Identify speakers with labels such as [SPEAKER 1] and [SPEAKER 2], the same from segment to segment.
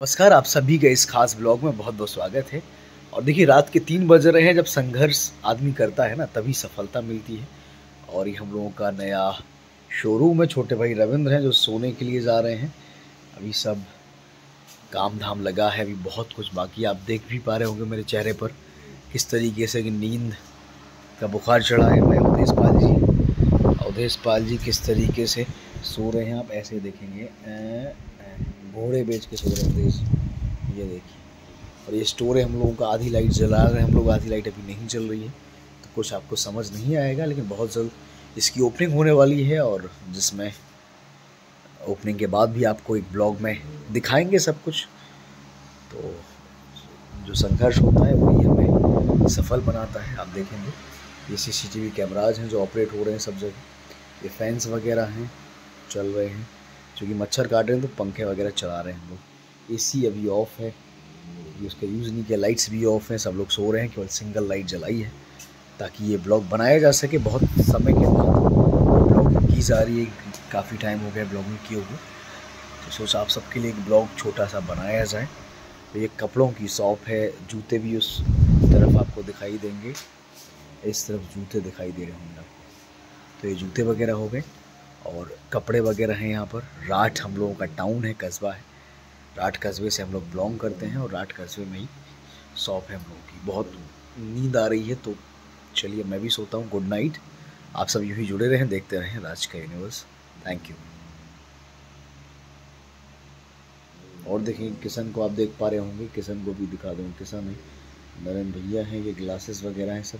[SPEAKER 1] नमस्कार, आप सभी का इस खास ब्लॉग में बहुत बहुत स्वागत है। और देखिए, रात के तीन बज रहे हैं, जब संघर्ष आदमी करता है ना, तभी सफलता मिलती है। और ये हम लोगों का नया शोरूम है, छोटे भाई रविंद्र हैं, जो सोने के लिए जा रहे हैं। अभी सब काम धाम लगा है, अभी बहुत कुछ बाकी आप देख भी पा रहे होंगे मेरे चेहरे पर, किस तरीके से कि नींद का बुखार चढ़ा है मैं अवधेश पाल जी। अवधेश पाल जी किस तरीके से सो रहे हैं, आप ऐसे देखेंगे। घोड़े बेच के सो रहे देश ये देखिए। और ये स्टोर है, हम लोगों का आधी लाइट जला रहे हैं, हम लोग आधी लाइट अभी नहीं चल रही है। तो कुछ आपको समझ नहीं आएगा, लेकिन बहुत जल्द इसकी ओपनिंग होने वाली है और जिसमें ओपनिंग के बाद भी आपको एक ब्लॉग में दिखाएँगे सब कुछ। तो जो संघर्ष होता है, वही हमें सफल बनाता है, आप देखेंगे। ये सी सीसीटीवी कैमराज हैं जो ऑपरेट हो रहे हैं सब जगह। ये फैंस वगैरह हैं, चल रहे हैं। क्योंकि मच्छर काट रहे हैं तो पंखे वगैरह चला रहे हैं हम लोग। एसी अभी ऑफ़ है। उसका यूज़ नहीं किया। लाइट्स भी ऑफ़ हैं, सब लोग सो रहे हैं, केवल सिंगल लाइट जलाई है, ताकि ये ब्लॉग बनाया जा सके। बहुत समय के बाद ब्लॉगिंग की जा रही है। काफ़ी टाइम हो गया ब्लॉगिंग किए हुए। तो सोचा आप सबके लिए एक ब्लॉग छोटा सा बनाया जाए। तो ये कपड़ों की शॉप है। जूते भी उस तरफ़ आपको दिखाई देंगे। इस तरफ़ जूते दिखाई दे रहे होंगे तो ये जूते वगैरह हो गए। और कपड़े वगैरह हैं यहाँ पर। राठ हम लोगों का टाउन है, कस्बा है। राठ कस्बे से हम लोग बिलोंग करते हैं और राठ कस्बे में ही शॉप है हम लोगों की। बहुत नींद आ रही है तो चलिए मैं भी सोता हूँ। गुड नाइट आप सब यूँ ही जुड़े रहें, देखते रहें राज का यूनिवर्स थैंक यू और देखें, किशन को आप देख पा रहे होंगे। किशन को भी दिखा दूँ। किशन है नरेंद्र भैया हैं, ये ग्लासेस वगैरह हैं सब।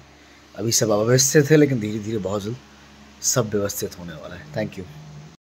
[SPEAKER 1] अभी सब अव्यवस्थित थे, लेकिन धीरे धीरे बहुत जल्द सब व्यवस्थित होने वाला है। Thank you